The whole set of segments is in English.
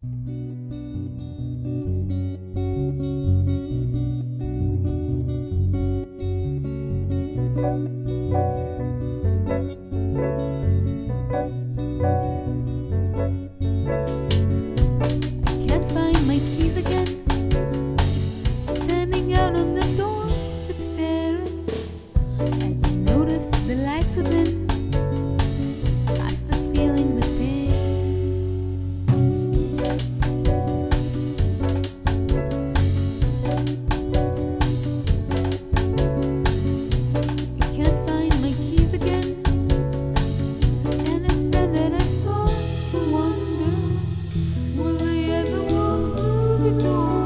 Música you?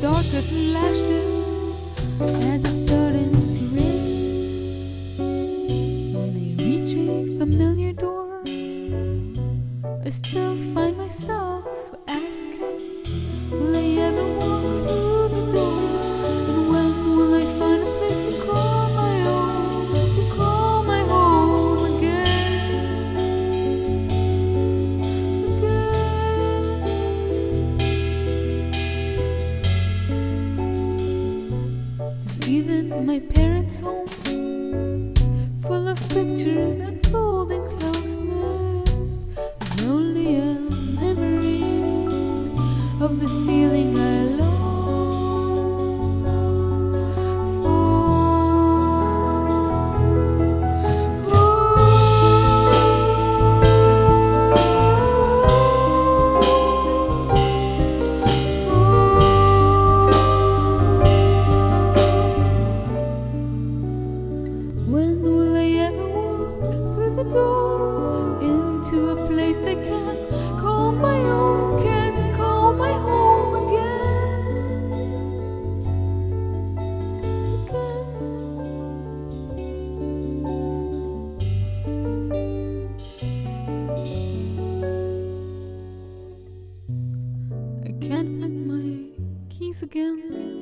darker flashes as it starting to rain. When I reach a familiar door, I still find myself. my parents' home, full of pictures and unfolding closeness, and only a memory of the feeling. When will I ever walk through the door into a place I can call my own, can call my home again? Again. I can't find my keys again.